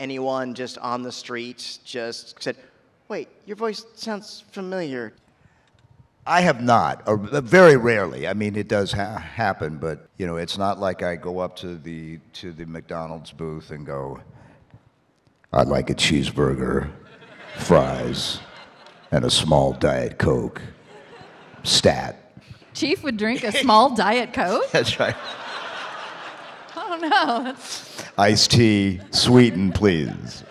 anyone just on the street just said, "Wait, your voice sounds familiar"? I have not, or very rarely. I mean, it does ha- happen, but you know, it's not like I go up to the to the McDonald's booth and go, "I'd like a cheeseburger, fries, and a small diet coke." Stat. Chief would drink a small Diet Coke? That's right. Oh, I don't know. That's- Iced tea, sweetened, please.